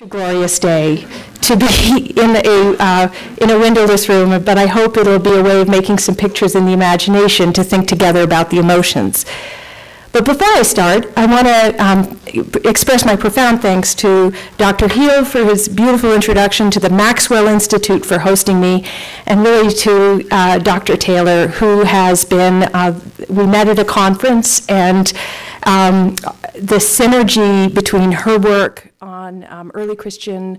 a glorious day to be in a, uh, in a windowless room, but I hope it'll be a way of making some pictures in the imagination to think together about the emotions. But before I start, I want to um, express my profound thanks to Dr. Heal for his beautiful introduction, to the Maxwell Institute for hosting me, and really to uh, Dr. Taylor, who has been, uh, we met at a conference, and um, the synergy between her work on um, early Christian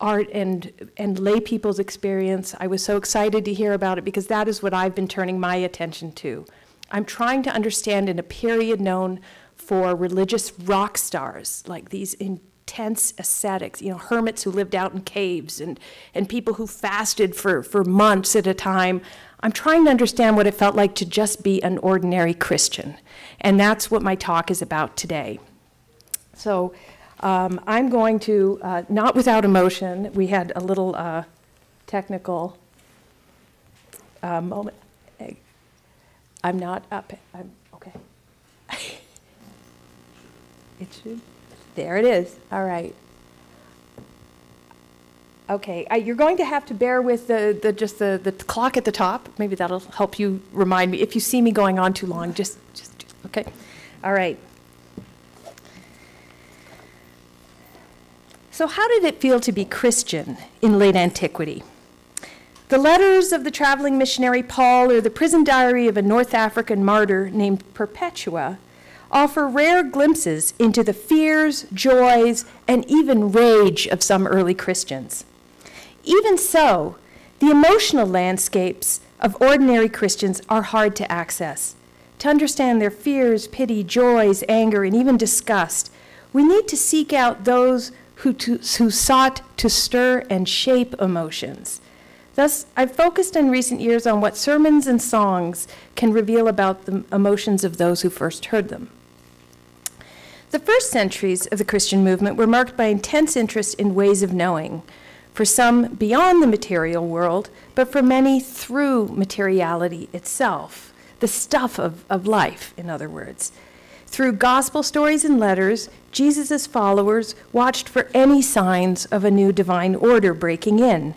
art and, and lay people's experience, I was so excited to hear about it because that is what I've been turning my attention to. I'm trying to understand in a period known for religious rock stars, like these intense ascetics, you know, hermits who lived out in caves and, and people who fasted for, for months at a time. I'm trying to understand what it felt like to just be an ordinary Christian. And that's what my talk is about today. So um, I'm going to, uh, not without emotion, we had a little uh, technical uh, moment. I'm not up, I'm, okay. it should, there it is, all right. Okay, you're going to have to bear with the, the just the, the clock at the top. Maybe that'll help you remind me. If you see me going on too long, just, just okay. All right. So, how did it feel to be Christian in late antiquity? The letters of the traveling missionary Paul or the prison diary of a North African martyr named Perpetua offer rare glimpses into the fears, joys, and even rage of some early Christians. Even so, the emotional landscapes of ordinary Christians are hard to access. To understand their fears, pity, joys, anger, and even disgust, we need to seek out those who, to, who sought to stir and shape emotions. Thus, I've focused in recent years on what sermons and songs can reveal about the emotions of those who first heard them. The first centuries of the Christian movement were marked by intense interest in ways of knowing, for some beyond the material world, but for many through materiality itself, the stuff of, of life, in other words. Through gospel stories and letters, Jesus' followers watched for any signs of a new divine order breaking in.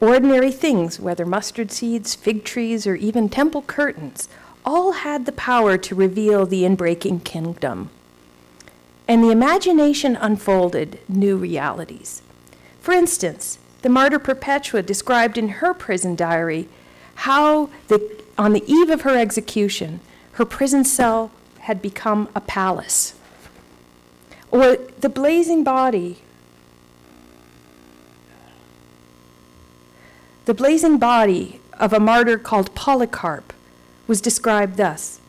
Ordinary things, whether mustard seeds, fig trees, or even temple curtains, all had the power to reveal the inbreaking kingdom. And the imagination unfolded new realities. For instance, the martyr Perpetua described in her prison diary how, the, on the eve of her execution, her prison cell had become a palace. Or the blazing body. The blazing body of a martyr called Polycarp was described thus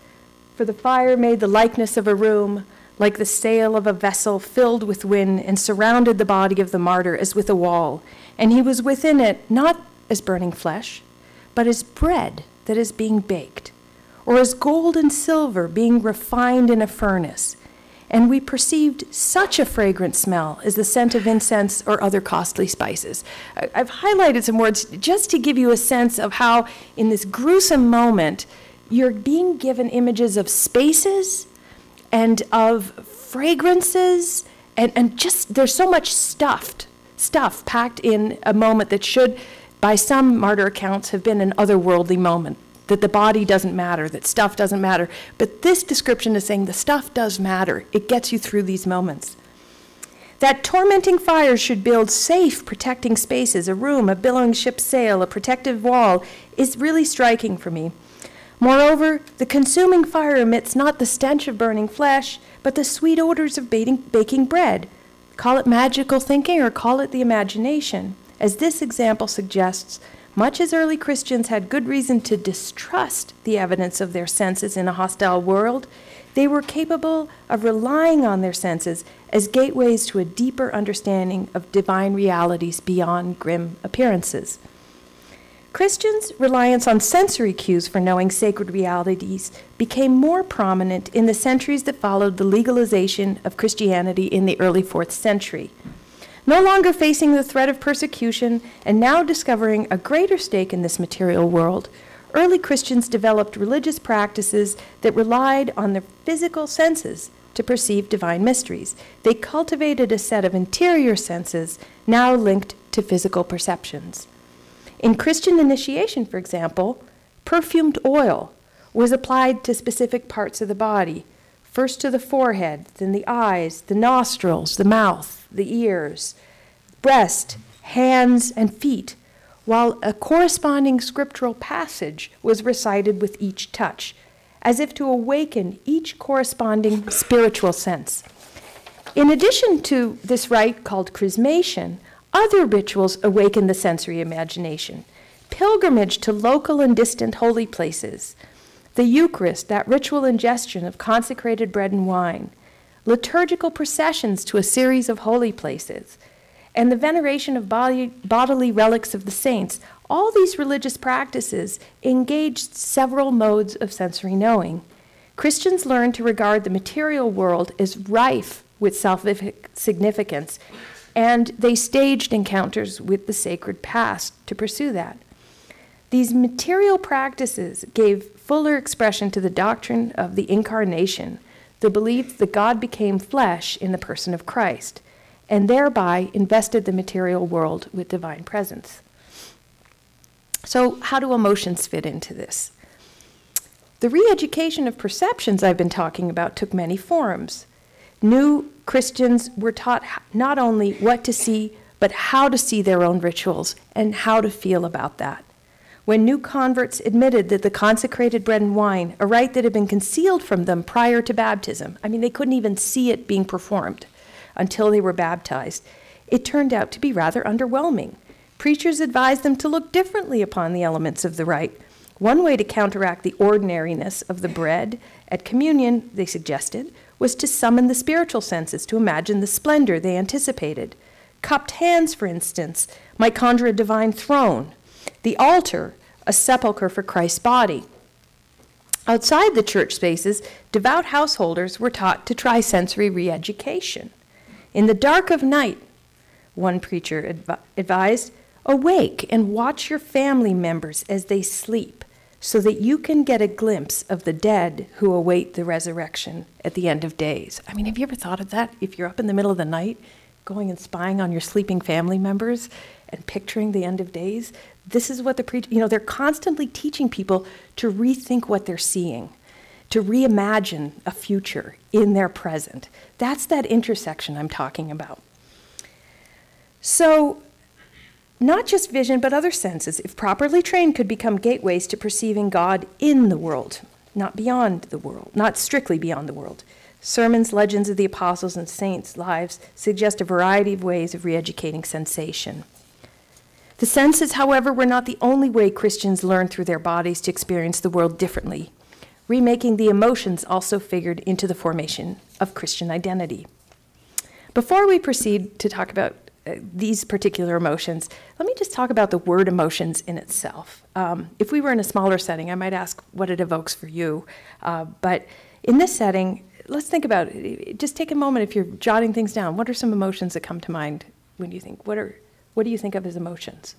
For the fire made the likeness of a room, like the sail of a vessel filled with wind, and surrounded the body of the martyr as with a wall. And he was within it not as burning flesh, but as bread that is being baked or as gold and silver being refined in a furnace. And we perceived such a fragrant smell as the scent of incense or other costly spices. I've highlighted some words just to give you a sense of how, in this gruesome moment, you're being given images of spaces and of fragrances, and, and just there's so much stuffed stuff packed in a moment that should, by some martyr accounts, have been an otherworldly moment that the body doesn't matter, that stuff doesn't matter. But this description is saying the stuff does matter. It gets you through these moments. That tormenting fire should build safe, protecting spaces, a room, a billowing ship's sail, a protective wall, is really striking for me. Moreover, the consuming fire emits not the stench of burning flesh, but the sweet odors of baking, baking bread. Call it magical thinking or call it the imagination. As this example suggests, much as early Christians had good reason to distrust the evidence of their senses in a hostile world, they were capable of relying on their senses as gateways to a deeper understanding of divine realities beyond grim appearances. Christians' reliance on sensory cues for knowing sacred realities became more prominent in the centuries that followed the legalization of Christianity in the early fourth century. No longer facing the threat of persecution and now discovering a greater stake in this material world, early Christians developed religious practices that relied on their physical senses to perceive divine mysteries. They cultivated a set of interior senses now linked to physical perceptions. In Christian initiation, for example, perfumed oil was applied to specific parts of the body, first to the forehead, then the eyes, the nostrils, the mouth, the ears, breast, hands, and feet, while a corresponding scriptural passage was recited with each touch, as if to awaken each corresponding spiritual sense. In addition to this rite called chrismation, other rituals awaken the sensory imagination. Pilgrimage to local and distant holy places, the Eucharist, that ritual ingestion of consecrated bread and wine, liturgical processions to a series of holy places, and the veneration of body, bodily relics of the saints, all these religious practices engaged several modes of sensory knowing. Christians learned to regard the material world as rife with self significance, and they staged encounters with the sacred past to pursue that. These material practices gave fuller expression to the doctrine of the incarnation, the belief that God became flesh in the person of Christ and thereby invested the material world with divine presence. So, how do emotions fit into this? The re education of perceptions I've been talking about took many forms. New Christians were taught not only what to see, but how to see their own rituals and how to feel about that. When new converts admitted that the consecrated bread and wine, a rite that had been concealed from them prior to baptism, I mean, they couldn't even see it being performed, until they were baptized, it turned out to be rather underwhelming. Preachers advised them to look differently upon the elements of the rite. One way to counteract the ordinariness of the bread at communion, they suggested, was to summon the spiritual senses to imagine the splendor they anticipated. Cupped hands, for instance, might conjure a divine throne, the altar, a sepulchre for Christ's body. Outside the church spaces, devout householders were taught to try sensory re education. In the dark of night, one preacher adv- advised, awake and watch your family members as they sleep so that you can get a glimpse of the dead who await the resurrection at the end of days. I mean, have you ever thought of that? If you're up in the middle of the night, going and spying on your sleeping family members and picturing the end of days, this is what the preacher, you know, they're constantly teaching people to rethink what they're seeing to reimagine a future in their present. That's that intersection I'm talking about. So, not just vision, but other senses, if properly trained, could become gateways to perceiving God in the world, not beyond the world, not strictly beyond the world. Sermons, legends of the apostles and saints' lives suggest a variety of ways of re educating sensation. The senses, however, were not the only way Christians learned through their bodies to experience the world differently remaking the emotions also figured into the formation of Christian identity. Before we proceed to talk about uh, these particular emotions, let me just talk about the word emotions in itself. Um, if we were in a smaller setting, I might ask what it evokes for you. Uh, but in this setting, let's think about it. Just take a moment if you're jotting things down. What are some emotions that come to mind when you think? What, are, what do you think of as emotions?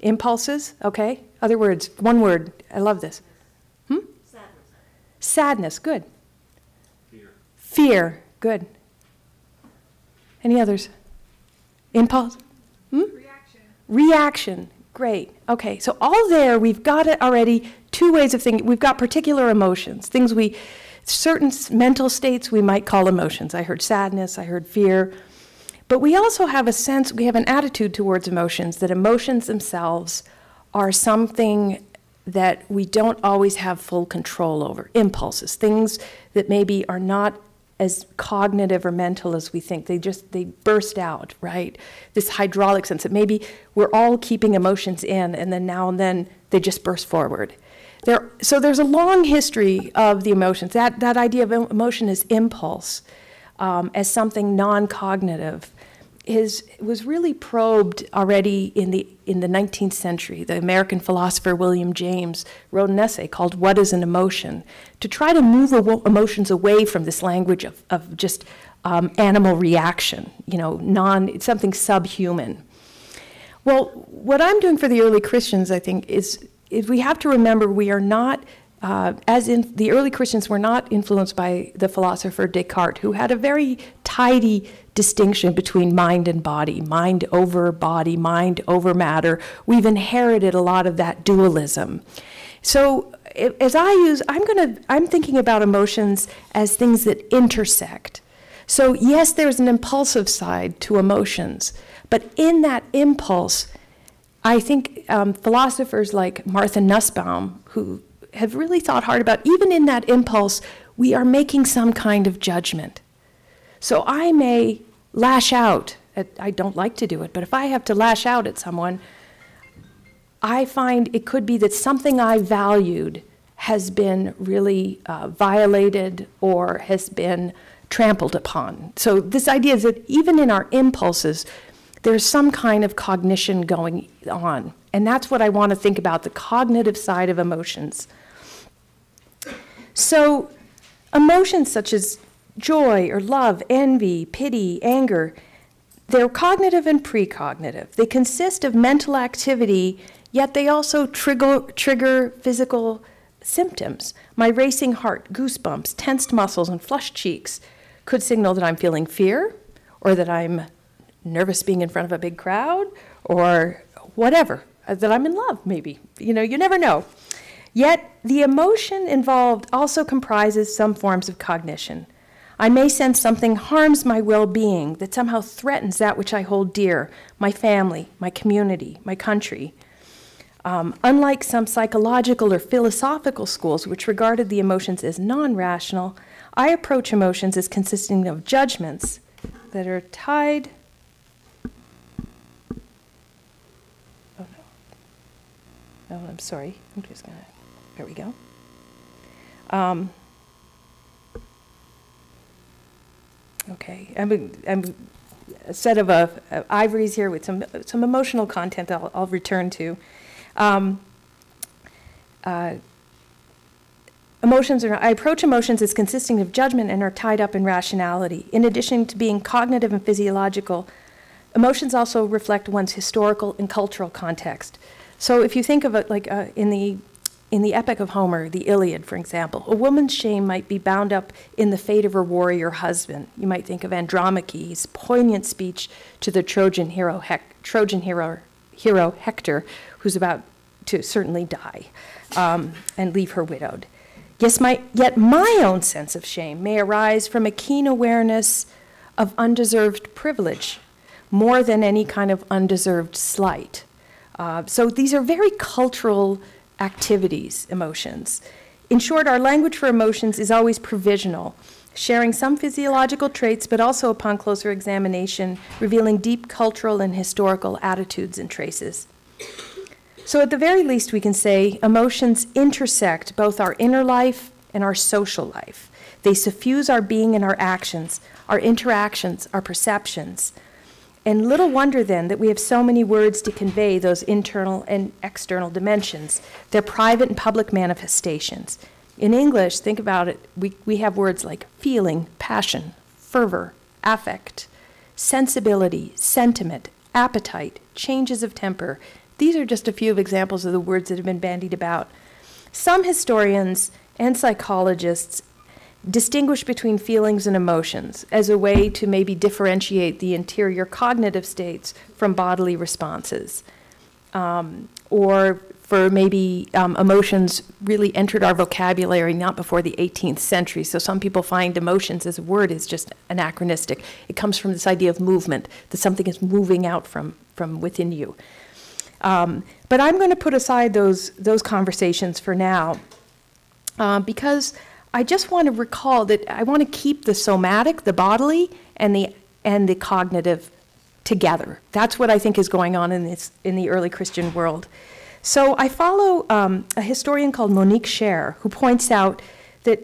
Impulses, okay? Other words, one word. I love this. Hmm? Sadness. Sadness, good. Fear. Fear, good. Any others? Impulse? Hmm? Reaction. Reaction, great. Okay, so all there, we've got it already two ways of thinking. We've got particular emotions, things we, certain mental states we might call emotions. I heard sadness, I heard fear. But we also have a sense, we have an attitude towards emotions, that emotions themselves are something that we don't always have full control over. Impulses, things that maybe are not as cognitive or mental as we think. They just they burst out, right? This hydraulic sense that maybe we're all keeping emotions in and then now and then they just burst forward. There, so there's a long history of the emotions. That, that idea of emotion as impulse, um, as something non-cognitive, was really probed already in the, in the 19th century. The American philosopher William James wrote an essay called What is an Emotion? to try to move emotions away from this language of, of just um, animal reaction, you know, non, something subhuman. Well, what I'm doing for the early Christians, I think, is, is we have to remember we are not uh, as in the early Christians were not influenced by the philosopher Descartes, who had a very tidy distinction between mind and body, mind over body, mind over matter. We've inherited a lot of that dualism. So as I use, I'm to, I'm thinking about emotions as things that intersect. So yes, there's an impulsive side to emotions, but in that impulse, I think um, philosophers like Martha Nussbaum, who have really thought hard about, even in that impulse, we are making some kind of judgment. So I may lash out. At, I don't like to do it, but if I have to lash out at someone, I find it could be that something I valued has been really uh, violated or has been trampled upon. So, this idea is that even in our impulses, there's some kind of cognition going on. And that's what I want to think about the cognitive side of emotions. So, emotions such as joy or love, envy, pity, anger, they're cognitive and precognitive. They consist of mental activity, yet they also trigger, trigger physical symptoms. My racing heart, goosebumps, tensed muscles, and flushed cheeks could signal that I'm feeling fear or that I'm nervous being in front of a big crowd or whatever, uh, that I'm in love, maybe. You know, you never know. Yet, the emotion involved also comprises some forms of cognition. I may sense something harms my well being, that somehow threatens that which I hold dear my family, my community, my country. Um, unlike some psychological or philosophical schools which regarded the emotions as non rational, I approach emotions as consisting of judgments that are tied. Oh no. Oh, I'm sorry. I'm just going to. There we go. Um, okay. I'm, I'm a set of uh, ivories here with some, some emotional content I'll, I'll return to. Um, uh, emotions are, I approach emotions as consisting of judgment and are tied up in rationality. In addition to being cognitive and physiological, emotions also reflect one's historical and cultural context. So if you think of it like uh, in the in the epic of Homer, the Iliad, for example, a woman's shame might be bound up in the fate of her warrior husband. You might think of Andromache's poignant speech to the Trojan hero, Hec- Trojan hero, hero Hector, who's about to certainly die um, and leave her widowed. Yes, my, yet my own sense of shame may arise from a keen awareness of undeserved privilege more than any kind of undeserved slight. Uh, so these are very cultural activities, emotions. In short, our language for emotions is always provisional, sharing some physiological traits, but also upon closer examination, revealing deep cultural and historical attitudes and traces. So, at the very least, we can say emotions intersect both our inner life and our social life. They suffuse our being and our actions, our interactions, our perceptions. And little wonder then that we have so many words to convey those internal and external dimensions, their private and public manifestations. In English, think about it, we, we have words like feeling, passion, fervor, affect, sensibility, sentiment, appetite, changes of temper, these are just a few of examples of the words that have been bandied about. Some historians and psychologists distinguish between feelings and emotions as a way to maybe differentiate the interior cognitive states from bodily responses. Um, or for maybe um, emotions really entered our vocabulary not before the 18th century. So some people find emotions as a word is just anachronistic. It comes from this idea of movement, that something is moving out from, from within you. Um, but I'm going to put aside those, those conversations for now uh, because I just want to recall that I want to keep the somatic, the bodily, and the, and the cognitive together. That's what I think is going on in, this, in the early Christian world. So I follow um, a historian called Monique Scheer, who points out that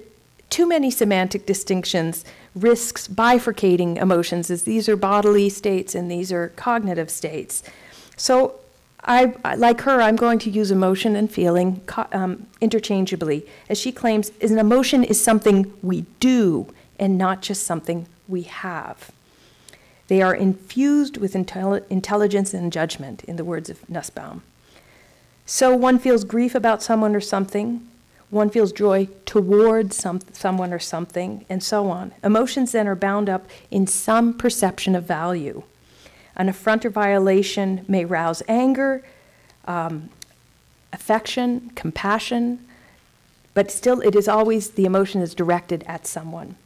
too many semantic distinctions risks bifurcating emotions as these are bodily states and these are cognitive states. So I, like her, I'm going to use emotion and feeling um, interchangeably. As she claims, is an emotion is something we do and not just something we have. They are infused with intelli intelligence and judgment, in the words of Nussbaum. So one feels grief about someone or something, One feels joy towards some, someone or something, and so on. Emotions then are bound up in some perception of value. An affront or violation may rouse anger, um, affection, compassion, but still it is always the emotion is directed at someone.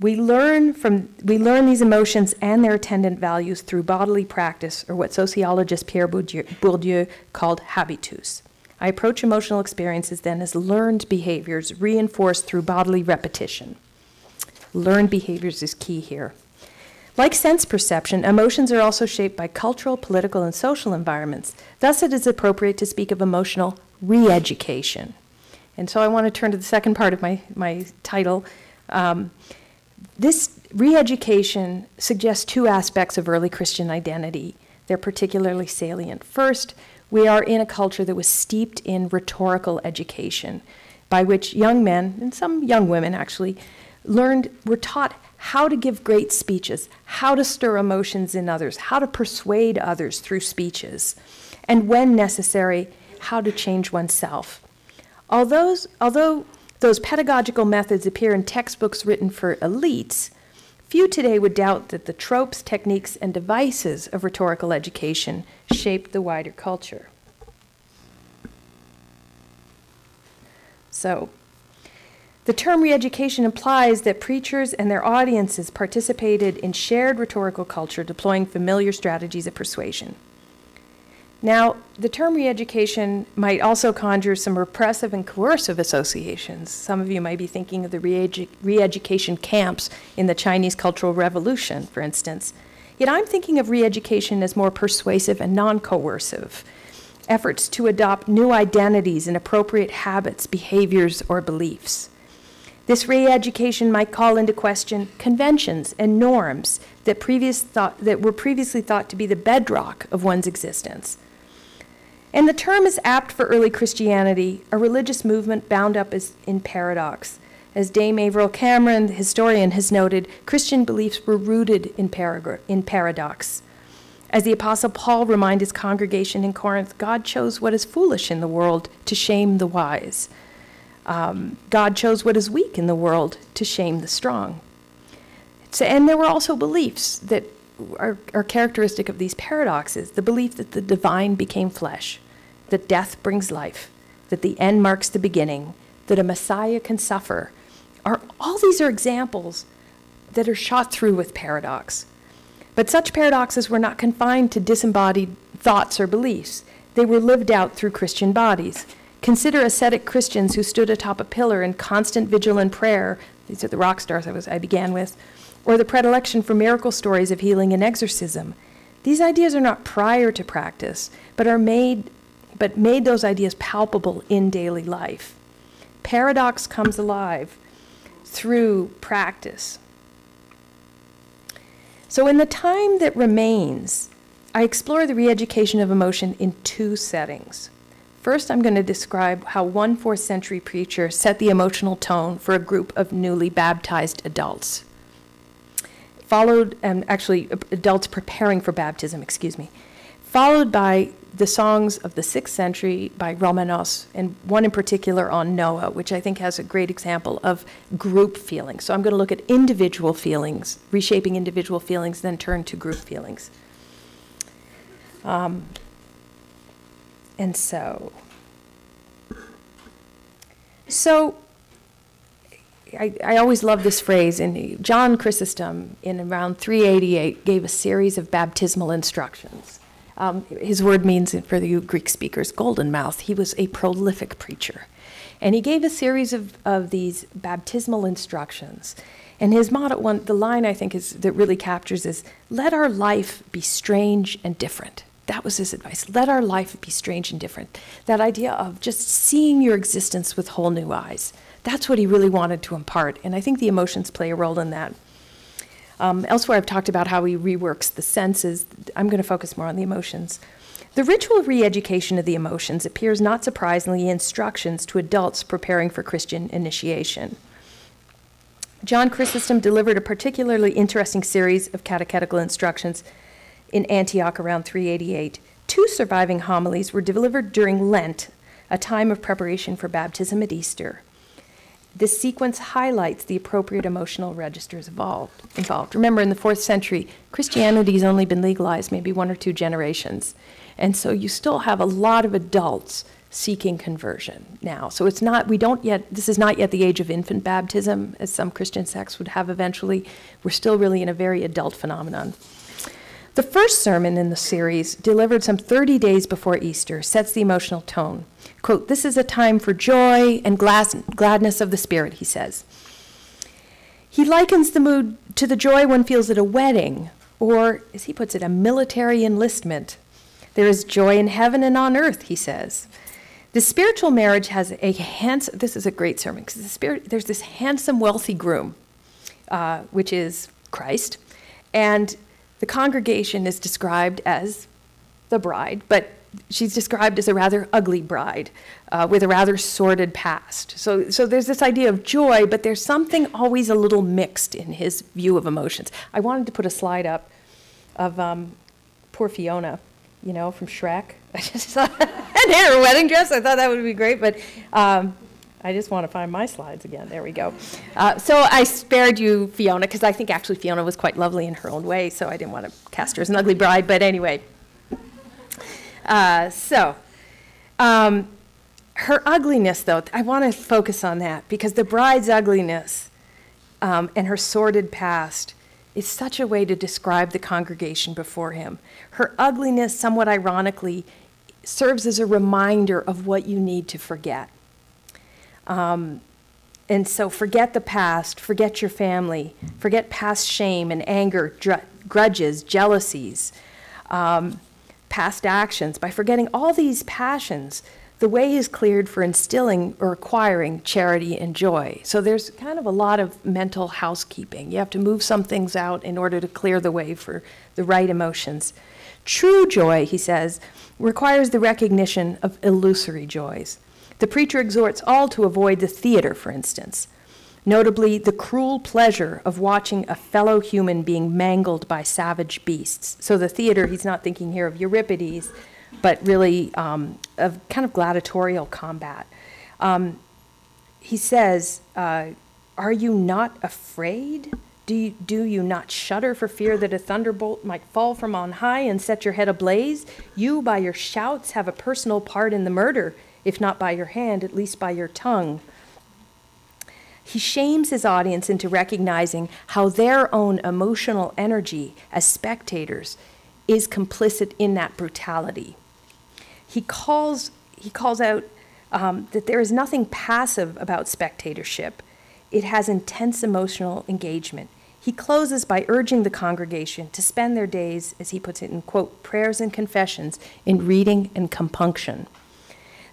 We learn from we learn these emotions and their attendant values through bodily practice, or what sociologist Pierre Bourdieu, Bourdieu called habitus. I approach emotional experiences then as learned behaviors reinforced through bodily repetition. Learned behaviors is key here. Like sense perception, emotions are also shaped by cultural, political, and social environments. Thus, it is appropriate to speak of emotional re education. And so I want to turn to the second part of my, my title. Um, this re education suggests two aspects of early Christian identity. They're particularly salient. First, we are in a culture that was steeped in rhetorical education, by which young men, and some young women actually, learned, were taught how to give great speeches, how to stir emotions in others, how to persuade others through speeches, and when necessary, how to change oneself. Although, although those pedagogical methods appear in textbooks written for elites, few today would doubt that the tropes, techniques, and devices of rhetorical education shaped the wider culture. So, the term re-education implies that preachers and their audiences participated in shared rhetorical culture, deploying familiar strategies of persuasion. Now, the term re-education might also conjure some repressive and coercive associations. Some of you might be thinking of the re-education camps in the Chinese Cultural Revolution, for instance. Yet I'm thinking of re-education as more persuasive and non-coercive efforts to adopt new identities and appropriate habits, behaviors, or beliefs. This re-education might call into question conventions and norms that, previous thought, that were previously thought to be the bedrock of one's existence. And the term is apt for early Christianity, a religious movement bound up as, in paradox. As Dame Averil Cameron, the historian, has noted, Christian beliefs were rooted in, in paradox. As the Apostle Paul reminded his congregation in Corinth, God chose what is foolish in the world to shame the wise. Um, God chose what is weak in the world to shame the strong. So, and there were also beliefs that are, are characteristic of these paradoxes the belief that the divine became flesh, that death brings life, that the end marks the beginning, that a Messiah can suffer. Are, all these are examples that are shot through with paradox. But such paradoxes were not confined to disembodied thoughts or beliefs. They were lived out through Christian bodies. Consider ascetic Christians who stood atop a pillar in constant vigil and prayer. These are the rock stars I, was, I began with. Or the predilection for miracle stories of healing and exorcism. These ideas are not prior to practice, but are made, but made those ideas palpable in daily life. Paradox comes alive through practice. So, in the time that remains, I explore the re education of emotion in two settings. First, I'm going to describe how one fourth century preacher set the emotional tone for a group of newly baptized adults. Followed, and um, actually, adults preparing for baptism, excuse me. Followed by the songs of the sixth century by Romanos, and one in particular on Noah, which I think has a great example of group feelings. So I'm going to look at individual feelings, reshaping individual feelings, then turn to group feelings. Um, and so. So I, I, always love this phrase, and John Chrysostom, in around 388, gave a series of baptismal instructions. Um, his word means, for the Greek speakers, golden mouth. He was a prolific preacher. And he gave a series of, of these baptismal instructions. And his motto, one, the line I think is, that really captures is, let our life be strange and different. That was his advice. Let our life be strange and different. That idea of just seeing your existence with whole new eyes. That's what he really wanted to impart. And I think the emotions play a role in that. Um, elsewhere, I've talked about how he reworks the senses. I'm going to focus more on the emotions. The ritual re education of the emotions appears not surprisingly in instructions to adults preparing for Christian initiation. John Chrysostom delivered a particularly interesting series of catechetical instructions in Antioch around 388. Two surviving homilies were delivered during Lent a time of preparation for baptism at Easter. This sequence highlights the appropriate emotional registers involved. involved. Remember, in the fourth century, Christianity has only been legalized maybe one or two generations. And so you still have a lot of adults seeking conversion now. So it's not, we don't yet, this is not yet the age of infant baptism, as some Christian sects would have eventually. We're still really in a very adult phenomenon. The first sermon in the series, delivered some 30 days before Easter, sets the emotional tone. Quote, This is a time for joy and gladness of the Spirit, he says. He likens the mood to the joy one feels at a wedding, or, as he puts it, a military enlistment. There is joy in heaven and on earth, he says. The spiritual marriage has a handsome, this is a great sermon, because the spirit, there's this handsome, wealthy groom, uh, which is Christ, and the congregation is described as the bride, but she's described as a rather ugly bride uh, with a rather sordid past. So, so there's this idea of joy, but there's something always a little mixed in his view of emotions. I wanted to put a slide up of um, poor Fiona, you know, from Shrek. I just saw and her wedding dress. I thought that would be great, but um, I just want to find my slides again. There we go. Uh, so I spared you Fiona because I think actually Fiona was quite lovely in her own way, so I didn't want to cast her as an ugly bride. But anyway, uh, so um, her ugliness, though, I want to focus on that because the bride's ugliness um, and her sordid past is such a way to describe the congregation before him. Her ugliness, somewhat ironically, serves as a reminder of what you need to forget. Um, and so forget the past, forget your family, forget past shame and anger, grudges, jealousies, um, past actions. By forgetting all these passions, the way is cleared for instilling or acquiring charity and joy. So there's kind of a lot of mental housekeeping. You have to move some things out in order to clear the way for the right emotions. True joy, he says, requires the recognition of illusory joys. The preacher exhorts all to avoid the theater, for instance, notably the cruel pleasure of watching a fellow human being mangled by savage beasts. So the theater, he's not thinking here of Euripides, but really um, of kind of gladiatorial combat. Um, he says, uh, Are you not afraid? Do you, do you not shudder for fear that a thunderbolt might fall from on high and set your head ablaze? You, by your shouts, have a personal part in the murder if not by your hand, at least by your tongue. He shames his audience into recognizing how their own emotional energy as spectators is complicit in that brutality. He calls, he calls out um, that there is nothing passive about spectatorship, it has intense emotional engagement. He closes by urging the congregation to spend their days, as he puts it in quote, prayers and confessions, in reading and compunction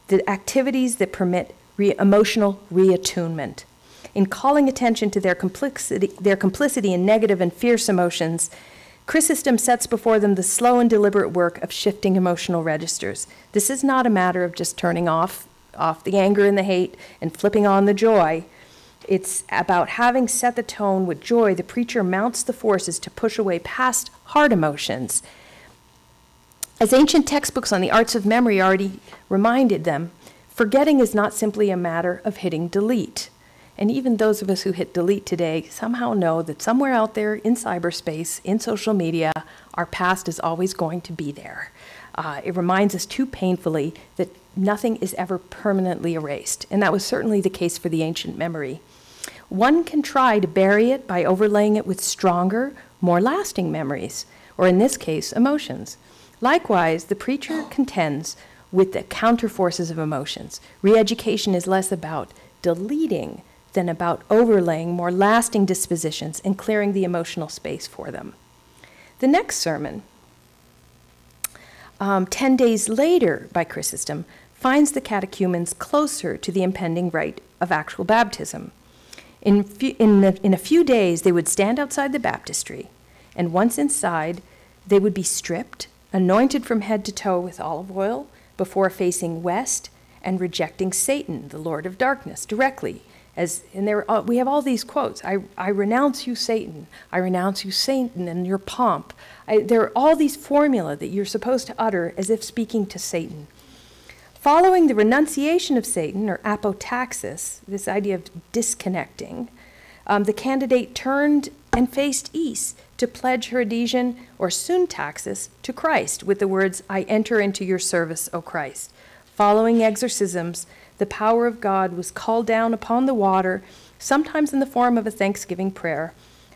the activities that permit re- emotional reattunement. In calling attention to their complicity, their complicity in negative and fierce emotions, Chrysostom sets before them the slow and deliberate work of shifting emotional registers. This is not a matter of just turning off, off the anger and the hate and flipping on the joy. It's about having set the tone with joy, the preacher mounts the forces to push away past hard emotions as ancient textbooks on the arts of memory already reminded them, forgetting is not simply a matter of hitting delete. And even those of us who hit delete today somehow know that somewhere out there in cyberspace, in social media, our past is always going to be there. Uh, it reminds us too painfully that nothing is ever permanently erased, and that was certainly the case for the ancient memory. One can try to bury it by overlaying it with stronger, more lasting memories, or in this case, emotions. Likewise, the preacher contends with the counterforces of emotions. Re education is less about deleting than about overlaying more lasting dispositions and clearing the emotional space for them. The next sermon, um, 10 days later by Chrysostom, finds the catechumens closer to the impending rite of actual baptism. In, few, in, the, in a few days, they would stand outside the baptistry, and once inside, they would be stripped anointed from head to toe with olive oil before facing west and rejecting Satan, the Lord of darkness, directly. As, and there, uh, we have all these quotes. I, I renounce you, Satan. I renounce you, Satan, and your pomp. I, there are all these formula that you're supposed to utter as if speaking to Satan. Following the renunciation of Satan, or apotaxis, this idea of disconnecting, um, the candidate turned and faced east to pledge her adhesion, or syntaxis, to Christ with the words, I enter into your service, O Christ. Following exorcisms, the power of God was called down upon the water, sometimes in the form of a thanksgiving prayer,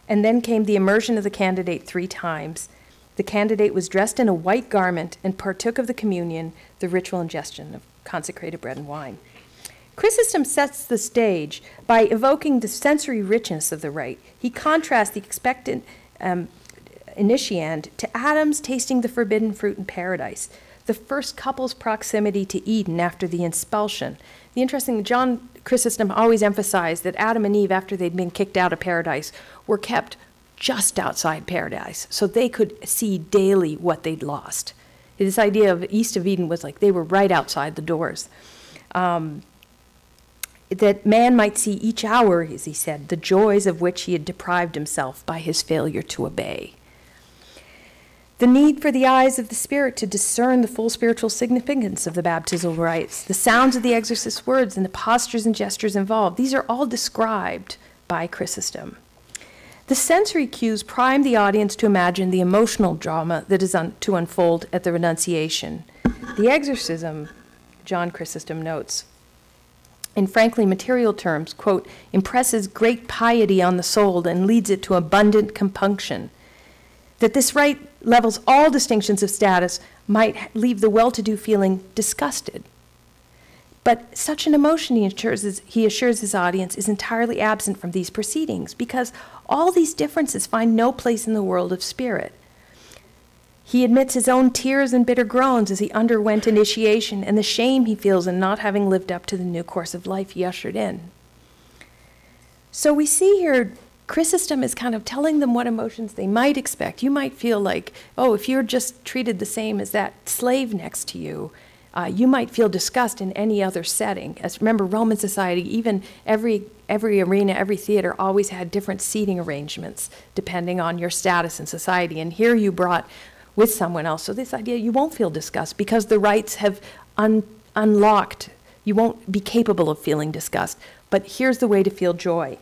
and then came the immersion of the candidate three times. The candidate was dressed in a white garment and partook of the communion, the ritual ingestion of consecrated bread and wine. Chrysostom sets the stage by evoking the sensory richness of the rite. He contrasts the expectant um, initiand to Adam's tasting the forbidden fruit in paradise, the first couple's proximity to Eden after the expulsion. The interesting, John Chrysostom always emphasized that Adam and Eve, after they'd been kicked out of paradise, were kept just outside paradise, so they could see daily what they'd lost. This idea of east of Eden was like they were right outside the doors. Um, that man might see each hour, as he said, the joys of which he had deprived himself by his failure to obey. The need for the eyes of the Spirit to discern the full spiritual significance of the baptismal rites, the sounds of the exorcist's words, and the postures and gestures involved, these are all described by Chrysostom. The sensory cues prime the audience to imagine the emotional drama that is un to unfold at the renunciation. The exorcism, John Chrysostom notes, in frankly material terms, quote, impresses great piety on the soul and leads it to abundant compunction. That this rite levels all distinctions of status might leave the well to do feeling disgusted. But such an emotion, he assures, he assures his audience, is entirely absent from these proceedings because all these differences find no place in the world of spirit. He admits his own tears and bitter groans as he underwent initiation and the shame he feels in not having lived up to the new course of life he ushered in. So we see here Chrysostom is kind of telling them what emotions they might expect. You might feel like, oh, if you're just treated the same as that slave next to you, uh, you might feel disgust in any other setting. As remember, Roman society, even every every arena, every theater always had different seating arrangements depending on your status in society. And here you brought with someone else. So this idea you won't feel disgust because the rites have un unlocked. You won't be capable of feeling disgust. But here's the way to feel joy.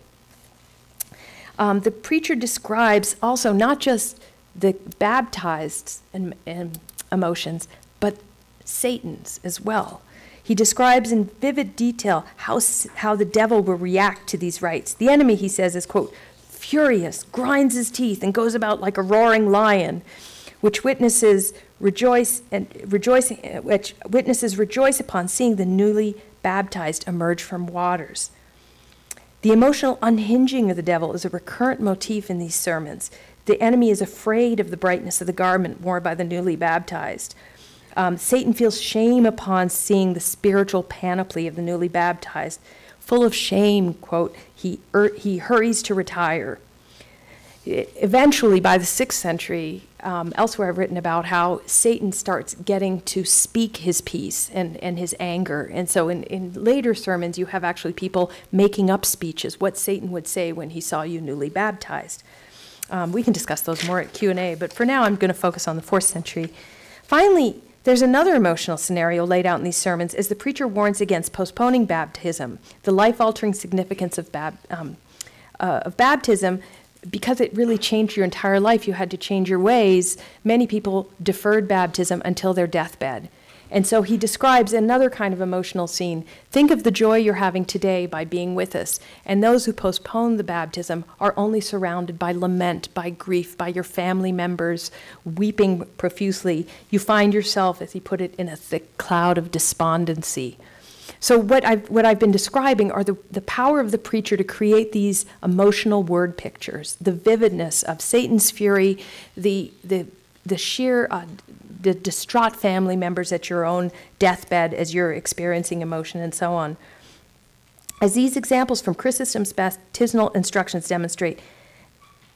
Um, the preacher describes also not just the baptized and, and emotions, but Satan's as well. He describes in vivid detail how, how the devil will react to these rites. The enemy, he says, is, quote, furious, grinds his teeth, and goes about like a roaring lion, which witnesses rejoice and rejoicing, which witnesses rejoice upon seeing the newly baptized emerge from waters. The emotional unhinging of the devil is a recurrent motif in these sermons. The enemy is afraid of the brightness of the garment worn by the newly baptized. Um, Satan feels shame upon seeing the spiritual panoply of the newly baptized. Full of shame, quote, he, er, he hurries to retire. Eventually, by the sixth century, um, elsewhere I've written about how Satan starts getting to speak his piece and, and his anger. And so in, in later sermons, you have actually people making up speeches, what Satan would say when he saw you newly baptized. Um, we can discuss those more at Q&A, but for now I'm going to focus on the fourth century. Finally, there's another emotional scenario laid out in these sermons as the preacher warns against postponing baptism, the life altering significance of, bab um, uh, of baptism. Because it really changed your entire life, you had to change your ways. Many people deferred baptism until their deathbed. And so he describes another kind of emotional scene. Think of the joy you're having today by being with us. And those who postpone the baptism are only surrounded by lament, by grief, by your family members weeping profusely. You find yourself, as he put it, in a thick cloud of despondency. So, what I've, what I've been describing are the, the power of the preacher to create these emotional word pictures, the vividness of Satan's fury, the, the, the sheer uh, the distraught family members at your own deathbed as you're experiencing emotion and so on. As these examples from Chrysostom's baptismal instructions demonstrate,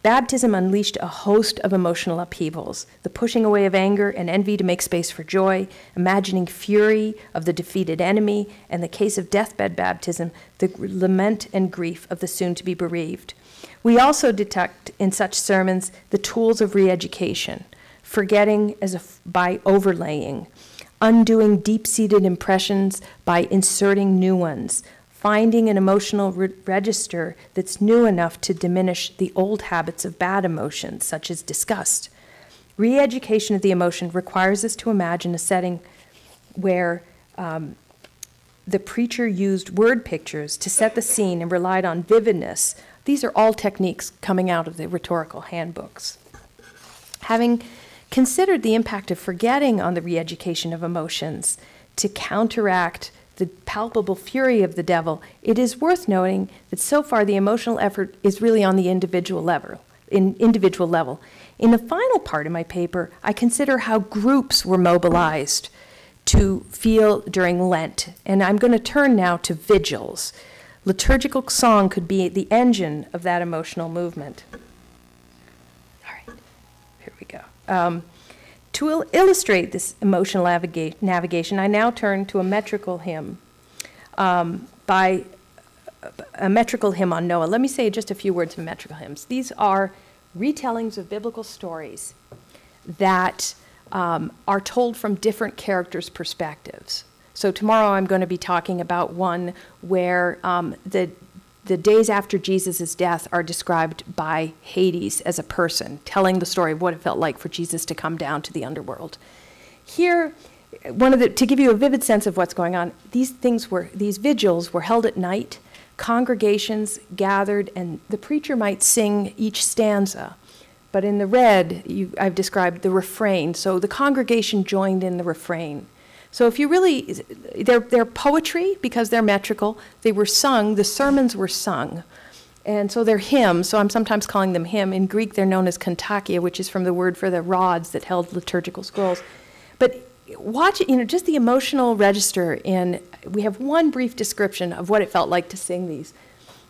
baptism unleashed a host of emotional upheavals the pushing away of anger and envy to make space for joy, imagining fury of the defeated enemy, and the case of deathbed baptism, the lament and grief of the soon to be bereaved. We also detect in such sermons the tools of re education forgetting as a, by overlaying, undoing deep seated impressions by inserting new ones, finding an emotional re- register that's new enough to diminish the old habits of bad emotions, such as disgust. Re education of the emotion requires us to imagine a setting where um, the preacher used word pictures to set the scene and relied on vividness. These are all techniques coming out of the rhetorical handbooks. Having considered the impact of forgetting on the re education of emotions to counteract the palpable fury of the devil, it is worth noting that so far the emotional effort is really on the individual level. In individual level. In the final part of my paper, I consider how groups were mobilized to feel during Lent, and I'm going to turn now to vigils. Liturgical song could be the engine of that emotional movement. All right, here we go. Um, to il- illustrate this emotional naviga- navigation, I now turn to a metrical hymn um, by a metrical hymn on Noah. Let me say just a few words of metrical hymns. These are retellings of biblical stories that um, are told from different characters' perspectives. So tomorrow I'm going to be talking about one where um, the the days after Jesus' death are described by Hades as a person, telling the story of what it felt like for Jesus to come down to the underworld. Here, one of the, to give you a vivid sense of what's going on, these things were, these vigils were held at night. Congregations gathered, and the preacher might sing each stanza. But in the red, you, I've described the refrain. So the congregation joined in the refrain. So if you really, they're, they're poetry because they're metrical. They were sung, the sermons were sung. And so they're hymns, so I'm sometimes calling them hymn. In Greek, they're known as kontakia, which is from the word for the rods that held liturgical scrolls. But watch, you know, just the emotional register in, we have one brief description of what it felt like to sing these.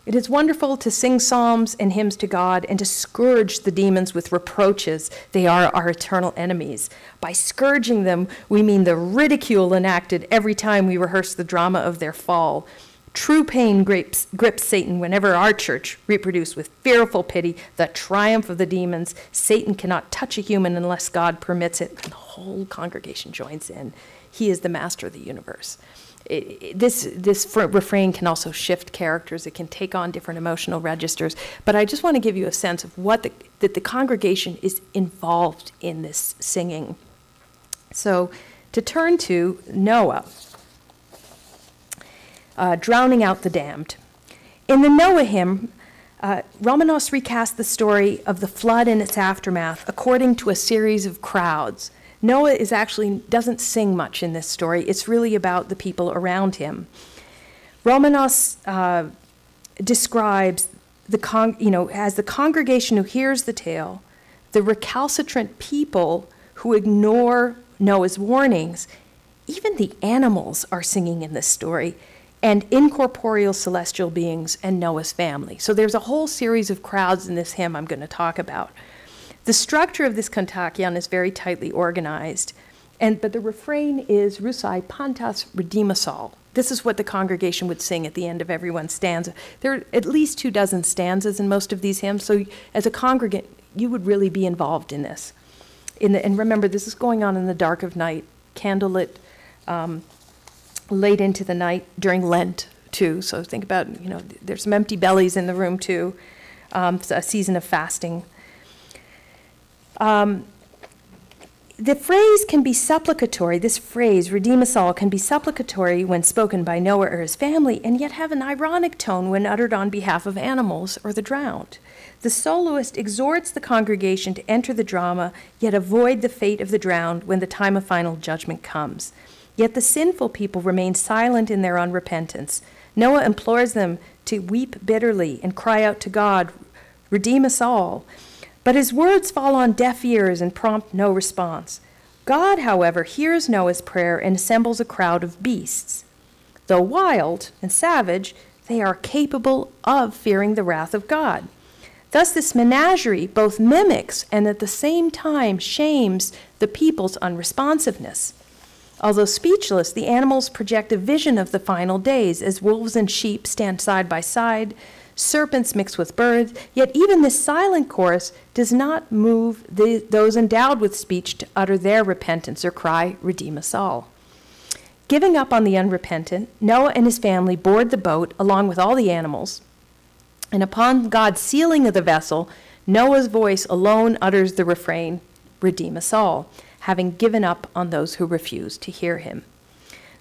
It is wonderful to sing psalms and hymns to God and to scourge the demons with reproaches. They are our eternal enemies. By scourging them, we mean the ridicule enacted every time we rehearse the drama of their fall. True pain grips, grips Satan whenever our church reproduce with fearful pity the triumph of the demons. Satan cannot touch a human unless God permits it. And the whole congregation joins in. He is the master of the universe it, this this refrain can also shift characters. It can take on different emotional registers. But I just want to give you a sense of what the, that the congregation is involved in this singing. So, to turn to Noah, uh, drowning out the damned. In the Noah hymn, uh, Romanos recast the story of the flood and its aftermath according to a series of crowds Noah is actually doesn't sing much in this story. It's really about the people around him. Romanos uh, describes the con- you know as the congregation who hears the tale, the recalcitrant people who ignore Noah's warnings. Even the animals are singing in this story, and incorporeal celestial beings and Noah's family. So there's a whole series of crowds in this hymn I'm going to talk about. The structure of this kontakion is very tightly organized, and, but the refrain is Rusai Pantas Redeemasol. This is what the congregation would sing at the end of every one stanza. There are at least two dozen stanzas in most of these hymns, so as a congregant, you would really be involved in this. In the, and remember, this is going on in the dark of night, candlelit, um, late into the night during Lent, too. So think about, you know, there's some empty bellies in the room, too. Um, a season of fasting. Um, the phrase can be supplicatory, this phrase, redeem us all, can be supplicatory when spoken by Noah or his family, and yet have an ironic tone when uttered on behalf of animals or the drowned. The soloist exhorts the congregation to enter the drama, yet avoid the fate of the drowned when the time of final judgment comes. Yet the sinful people remain silent in their unrepentance. Noah implores them to weep bitterly and cry out to God, Redeem us all. But his words fall on deaf ears and prompt no response. God, however, hears Noah's prayer and assembles a crowd of beasts. Though wild and savage, they are capable of fearing the wrath of God. Thus, this menagerie both mimics and at the same time shames the people's unresponsiveness. Although speechless, the animals project a vision of the final days as wolves and sheep stand side by side, serpents mix with birds, yet even this silent chorus does not move the, those endowed with speech to utter their repentance or cry, Redeem us all. Giving up on the unrepentant, Noah and his family board the boat along with all the animals. And upon God's sealing of the vessel, Noah's voice alone utters the refrain, Redeem us all, having given up on those who refuse to hear him.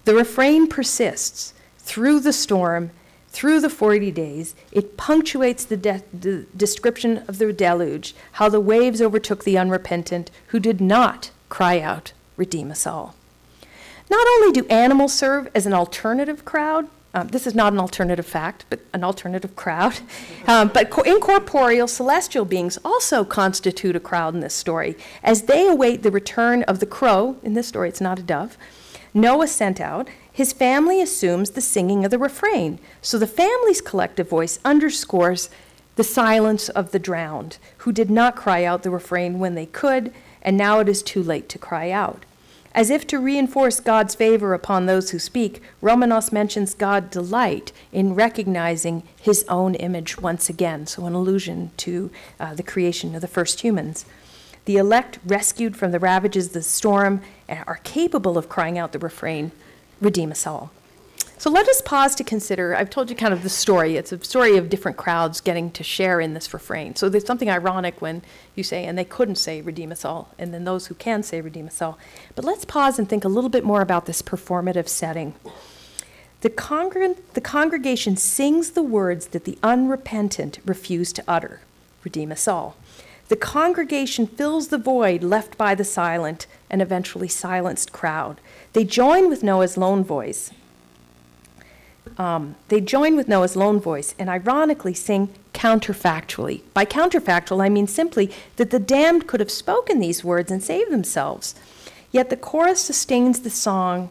The refrain persists through the storm, through the 40 days. It punctuates the, the description of the deluge, how the waves overtook the unrepentant who did not cry out, Redeem us all. Not only do animals serve as an alternative crowd, um, this is not an alternative fact, but an alternative crowd. Um, but co- incorporeal celestial beings also constitute a crowd in this story. As they await the return of the crow, in this story it's not a dove, Noah sent out, his family assumes the singing of the refrain. So the family's collective voice underscores the silence of the drowned, who did not cry out the refrain when they could, and now it is too late to cry out. As if to reinforce God's favor upon those who speak, Romanos mentions God's delight in recognizing his own image once again, so an allusion to uh, the creation of the first humans. The elect, rescued from the ravages of the storm, are capable of crying out the refrain, Redeem us all. So let us pause to consider. I've told you kind of the story. It's a story of different crowds getting to share in this refrain. So there's something ironic when you say, and they couldn't say, Redeem us all, and then those who can say, Redeem us all. But let's pause and think a little bit more about this performative setting. The, congr- the congregation sings the words that the unrepentant refuse to utter Redeem us all. The congregation fills the void left by the silent and eventually silenced crowd. They join with Noah's lone voice um, they join with Noah's lone voice and ironically sing counterfactually. By counterfactual, I mean simply that the damned could have spoken these words and saved themselves. Yet the chorus sustains the song,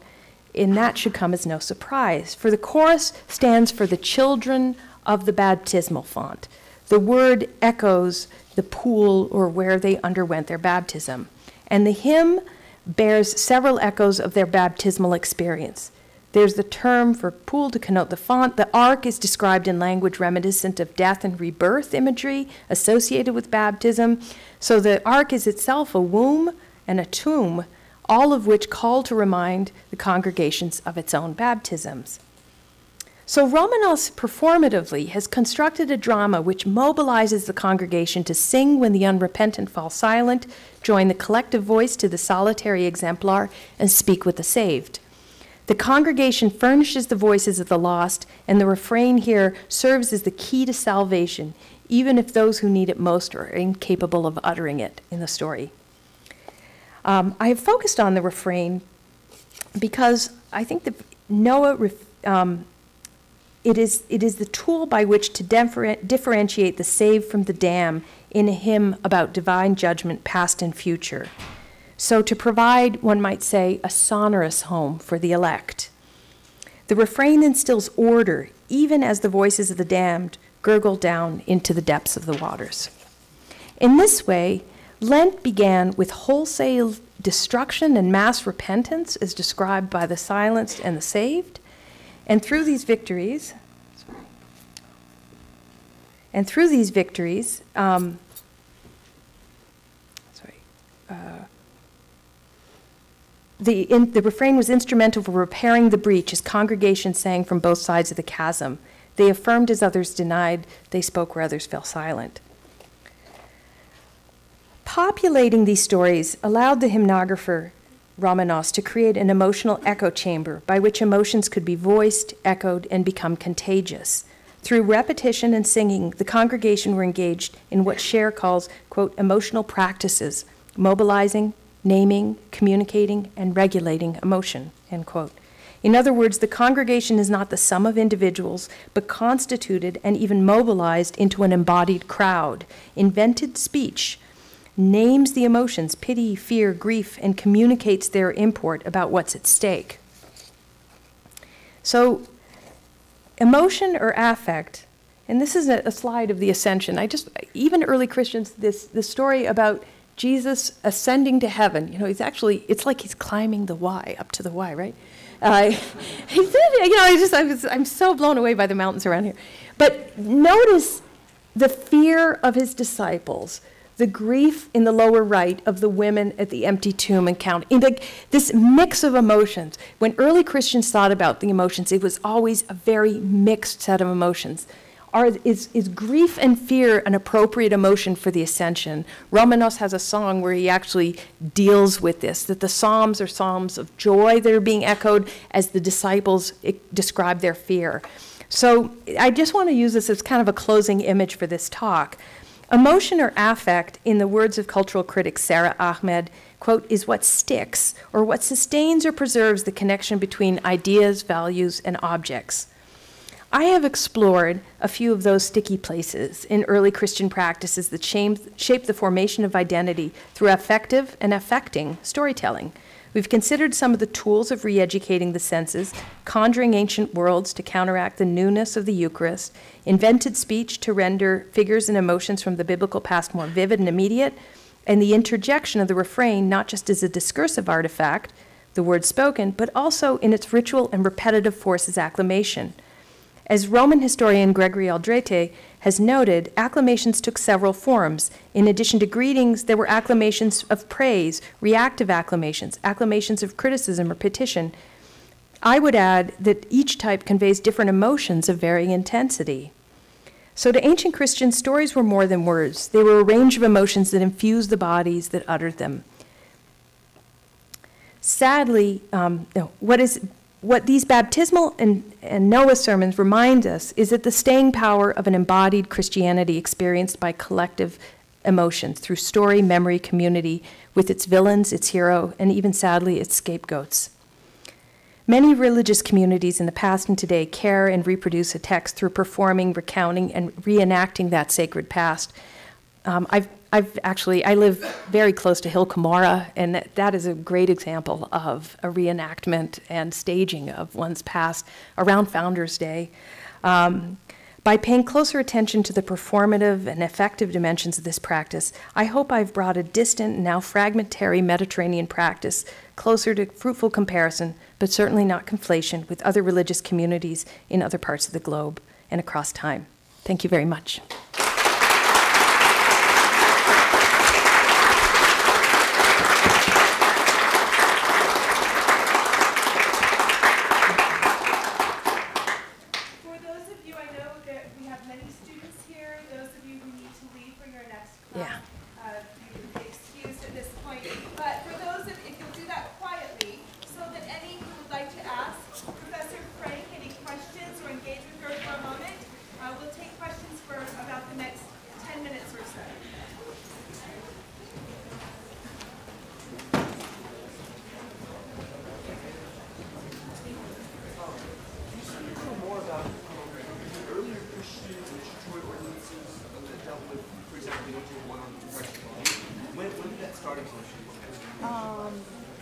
and that should come as no surprise, for the chorus stands for the children of the baptismal font. The word echoes the pool or where they underwent their baptism. And the hymn bears several echoes of their baptismal experience. There's the term for pool to connote the font. The ark is described in language reminiscent of death and rebirth imagery associated with baptism. So the ark is itself a womb and a tomb, all of which call to remind the congregations of its own baptisms. So Romanos performatively has constructed a drama which mobilizes the congregation to sing when the unrepentant fall silent, join the collective voice to the solitary exemplar, and speak with the saved. The congregation furnishes the voices of the lost, and the refrain here serves as the key to salvation, even if those who need it most are incapable of uttering it in the story. Um, I have focused on the refrain because I think that Noah, um, it, is, it is the tool by which to differentiate the saved from the damned in a hymn about divine judgment, past and future. So, to provide, one might say, a sonorous home for the elect. The refrain instills order, even as the voices of the damned gurgle down into the depths of the waters. In this way, Lent began with wholesale destruction and mass repentance, as described by the silenced and the saved. And through these victories, and through these victories, um, sorry, uh, the, in, the refrain was instrumental for repairing the breach as congregations sang from both sides of the chasm. They affirmed as others denied, they spoke where others fell silent. Populating these stories allowed the hymnographer Romanos to create an emotional echo chamber by which emotions could be voiced, echoed, and become contagious. Through repetition and singing, the congregation were engaged in what Scheer calls, quote, emotional practices, mobilizing, naming, communicating, and regulating emotion, end quote. In other words, the congregation is not the sum of individuals, but constituted and even mobilized into an embodied crowd. Invented speech names the emotions pity, fear, grief, and communicates their import about what's at stake. So, emotion or affect, and this is a, a slide of the ascension. I just, even early Christians, this, this story about Jesus ascending to heaven, you know, he's actually, it's like he's climbing the Y, up to the Y, right? Uh, he said, you know, I just, I was, I'm so blown away by the mountains around here. But notice the fear of his disciples, the grief in the lower right of the women at the empty tomb and count in the, this mix of emotions. When early christians thought about the emotions it was always a very mixed set of emotions. Are, is, is grief and fear an appropriate emotion for the ascension? Romanos has a song where he actually deals with this that the psalms are psalms of joy that are being echoed as the disciples eh, describe their fear. So i just want to use this as kind of a closing image for this talk Emotion or affect, in the words of cultural critic Sara Ahmed, quote, is what sticks or what sustains or preserves the connection between ideas, values, and objects. I have explored a few of those sticky places in early Christian practices that shape the formation of identity through affective and affecting storytelling. We've considered some of the tools of re educating the senses, conjuring ancient worlds to counteract the newness of the Eucharist, invented speech to render figures and emotions from the biblical past more vivid and immediate, and the interjection of the refrain not just as a discursive artifact, the word spoken, but also in its ritual and repetitive force as acclamation. As Roman historian Gregory Aldrete has noted, acclamations took several forms. In addition to greetings, there were acclamations of praise, reactive acclamations, acclamations of criticism or petition. I would add that each type conveys different emotions of varying intensity. So, to ancient Christians, stories were more than words. They were a range of emotions that infused the bodies that uttered them. Sadly, um, no, what is what these baptismal and, and Noah sermons remind us is that the staying power of an embodied Christianity experienced by collective emotions through story, memory, community, with its villains, its hero, and even sadly, its scapegoats. Many religious communities in the past and today care and reproduce a text through performing, recounting, and reenacting that sacred past. Um, I've I've actually, I live very close to Hill Cumorah, and that, that is a great example of a reenactment and staging of one's past around Founders Day. Um, by paying closer attention to the performative and effective dimensions of this practice, I hope I've brought a distant, now fragmentary Mediterranean practice closer to fruitful comparison, but certainly not conflation, with other religious communities in other parts of the globe and across time. Thank you very much.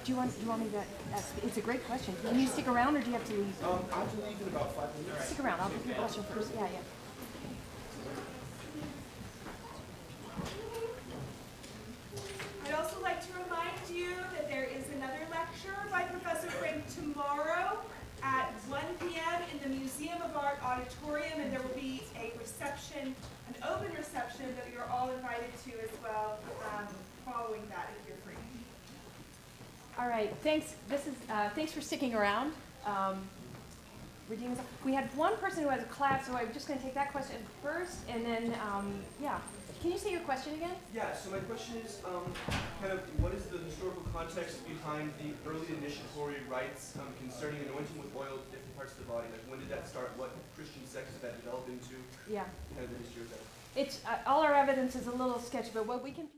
Do you want, do you want me to ask? It's a great question. Can you stick around or do you have to leave? Um, I have to leave in about five minutes. Stick around. I'll give you a question first. Yeah, yeah. I'd also like to remind you that there is another lecture by Professor Frank tomorrow at 1 p.m. in the Museum of Art Auditorium, and there will be a reception, an open reception that you're all invited to as well um, following that if you're free. All right, thanks. This is uh, thanks for sticking around. Um, we had one person who has a class, so I'm just going to take that question first, and then um, yeah. Can you say your question again? Yeah. So my question is, um, kind of, what is the historical context behind the early initiatory rites um, concerning anointing with oil different parts of the body? Like, when did that start? What Christian sects did that develop into? Yeah. Kind of the history of that. It's uh, all our evidence is a little sketchy, but what we can.